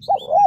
Woo!